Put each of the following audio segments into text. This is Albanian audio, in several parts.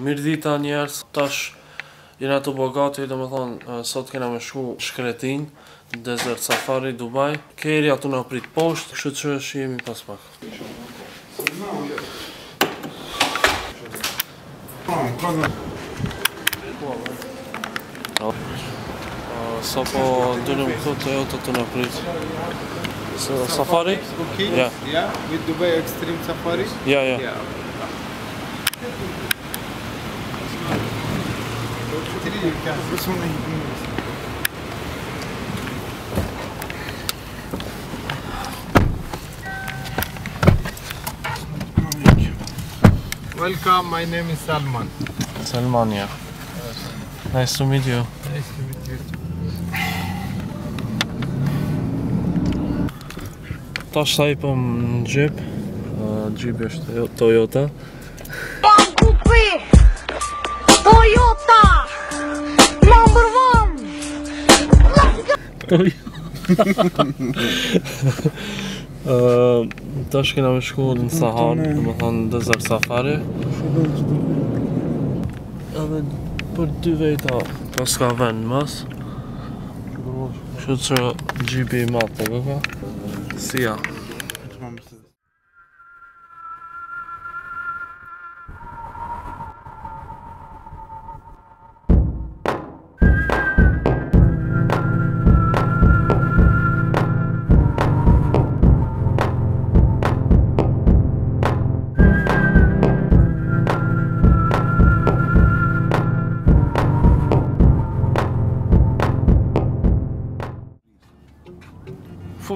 mirdita njerës, tash jena të bogati dhe me thonë, sot kena me shku shkretin, desert safari, Dubai, keri atu në apritë poshtë, kështë që është jemi pas pak. Sa po dy këtë të jo të të në pritë? Safari? Ja. Ja, ja. Ja, ja. Ja, ja. Ja, ja. Ja, ja. Welcome, my name is Salman. Salman, yeah. Nice to meet you. Nice to meet you. Taşlayıpım Jeep. Jeep işte Toyota. Ban Toyota! Ëh, tash që na më shkuon në Sahar, domethënë në Safari. A për dy veta, pas ka vend mas. Shoqëro GB mapa, vëka. Si ja.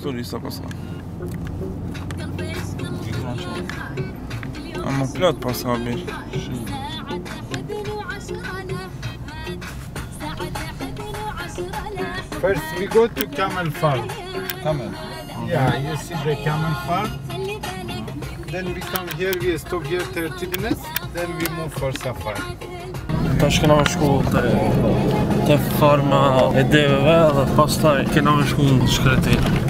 Désolé, ça passera. اما ну клят пособишь. First we go to Camel Farm. Camel. Yeah, you see the Camel Farm. Then we come here, we stop here 30 minutes, then we move for safari. باش كنا مشغول تفخر مع الدبابة هذا باستاي كنا مشغول شكرتين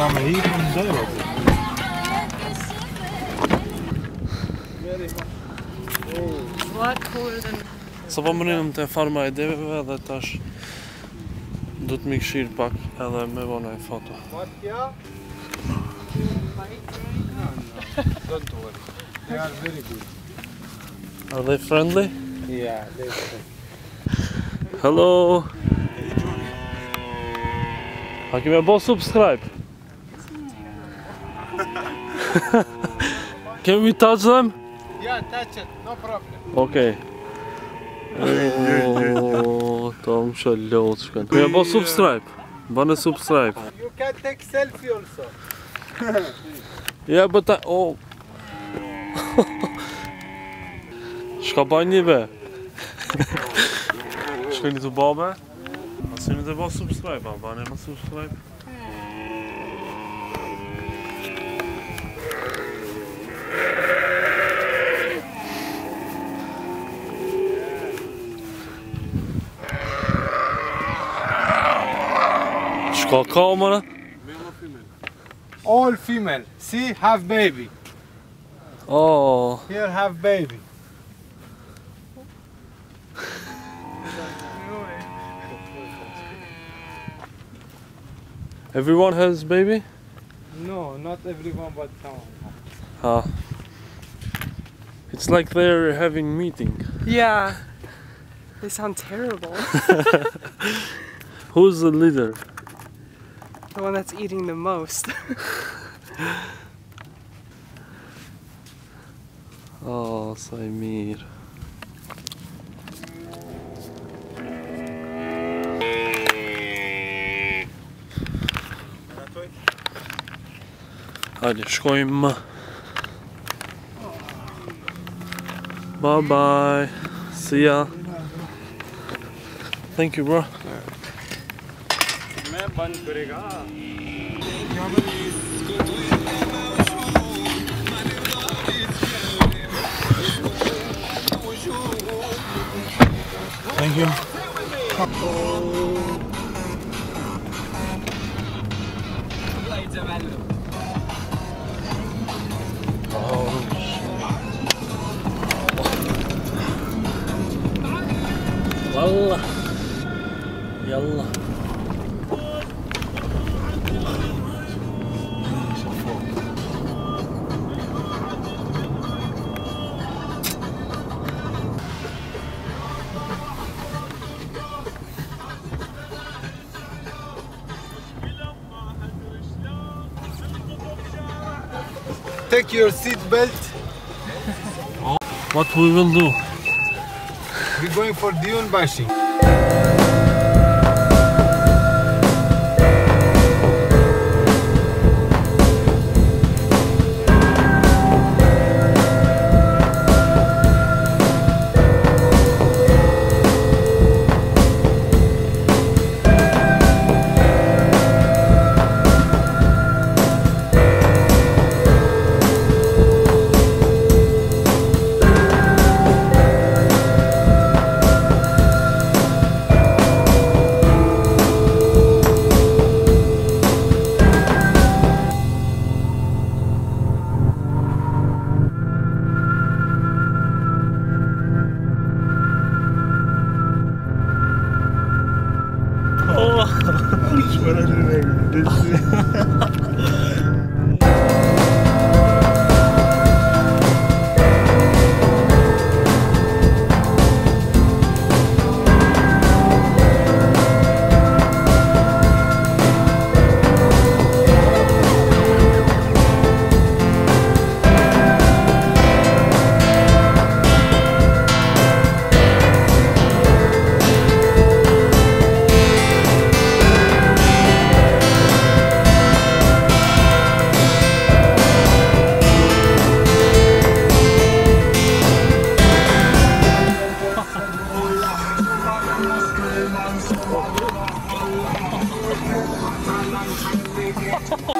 Ana me i kom zero. Së po më të farma e deveve dhe tash du të mikëshir pak edhe me bona foto. Are they friendly? Yeah, They are Hello! Hello! Hello! Hello! subscribe! Hello! Can we touch them? Yeah, touch it, no problem. Okay. Ta më shë lotë shkën subscribe Bë subscribe You can take selfie also Ja, bë ta... Shka baj be Shkën i të bëbe Asë një të bë subscribe Bë subscribe Glaucoma. Male or female? All female. See, have baby. Oh. Here have baby. everyone has baby? No, not everyone but someone. Ah. It's like they're having meeting. Yeah. They sound terrible. Who's the leader? The one that's eating the most. oh, Saimir. Hadi koyma. Bye bye. See ya. Thank you, bro. बंद करेगा Thank you. Check your seat belt. what we will do? We're going for dune bashing. 行きます。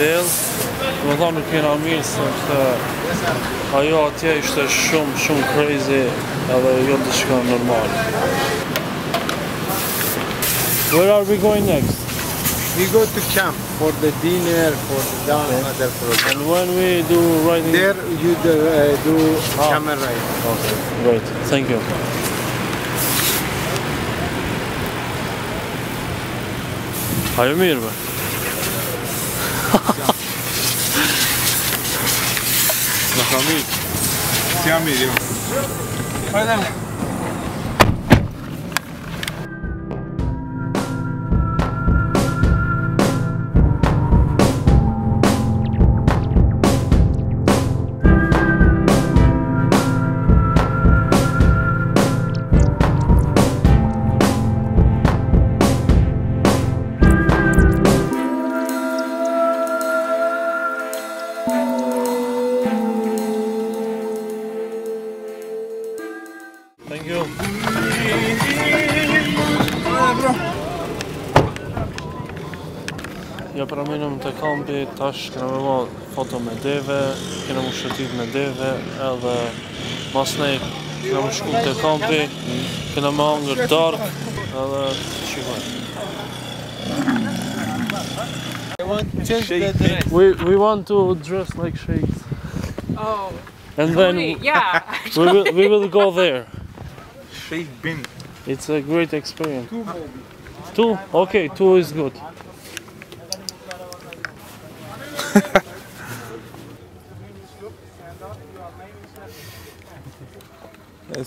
del. Më thonë nuk jena mirë, se të ajo atje ishte shumë, shumë krejzi edhe jo të shka normal. Where are we going next? We go to camp for the dinner, for the dance, and other clothes. And when we do riding? There you do uh, ah. camera riding. Okay, great. Thank you. Are you mirë, bro? 老兄弟，见了面。Paraminëm të tash këna me foto me deve, këna shëtit me deve, edhe mas ne këna shku të këna me angër dark, edhe We, we want to dress like shades. Oh. And then we, yeah. we, will, we will go there. Sheikh Bin. It's a great experience. Two? Okay, two is good.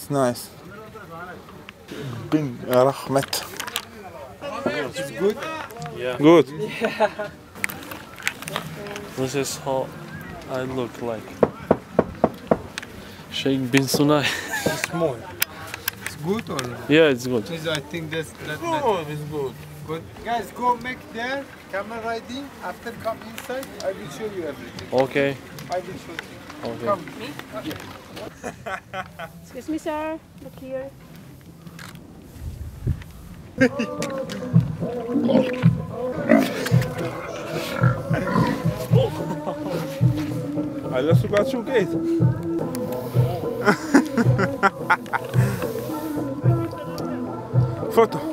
nice, nice. Bin Rahmet. It's good? Yeah. Good. Yeah. This is how I look like. Sheikh bin Sunay. Small. It's good or not? Yeah, it's good. I think that's that, good. It's good. Good. Guys, go make there camera riding. After come inside, I will show you everything. Okay. I will show you. Okay. Come. Me? Yeah. Excuse me, sir. Look here. I só quase o gate. Photo.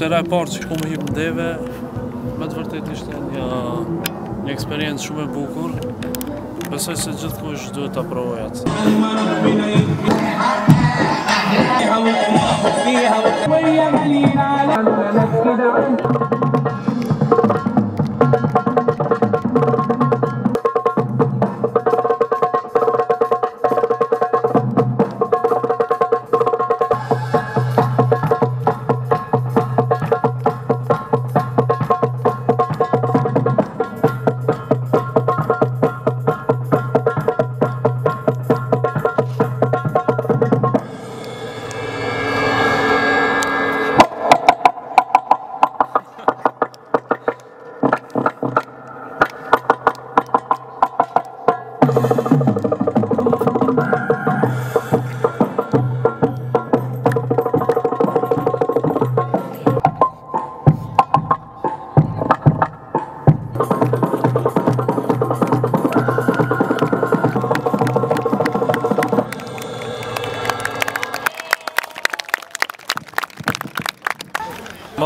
sera e parë që ku më hipë deve, me të vërtet ishte një, një eksperiencë shumë e bukur, besoj se gjithë kush duhet të aprovojat. Thank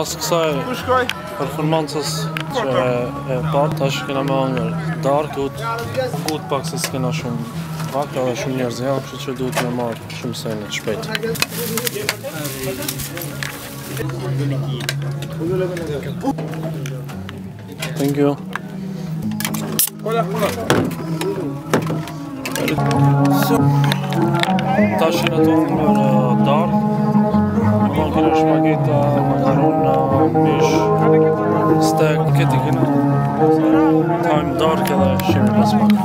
pas kësaj performancës që e, e patë, ashtë kena me angër darkë, u të pak se s'kena shumë vakë, edhe shumë njerëz janë, që që të me marë shumë sejnë të shpejtë. Thank you. Hola, hola. Tashin ato në darkë, scemo la spada.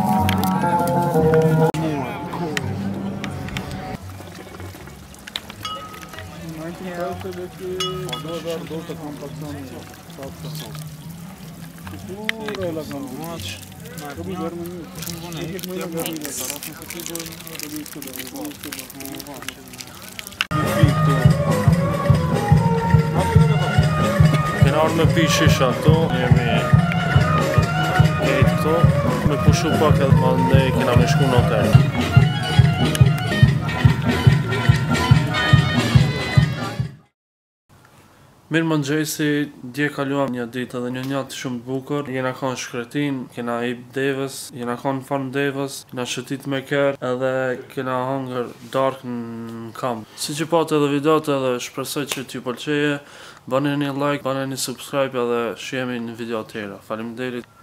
Ortadaki dolar 90 sattık. Burayla kalmış. Bu görmenin bu ne? Tarafın kötü görünüyor. Bu kadar. Bu kadar. Enorme bir şiş attı. Yemeği. Gate me pushu pak edhe më ndë kena me shku në hotel Mirë më nxëjsi, dje ka një ditë edhe një njatë shumë të bukur Jena ka në shkretin, kena ip devës, jena ka në devës Kena shëtit me kërë edhe kena hangër dark në kamp. Si që patë edhe videot edhe shpresoj që t'ju pëlqeje Bane një like, bane një subscribe edhe shqiemi në video tjera Falim derit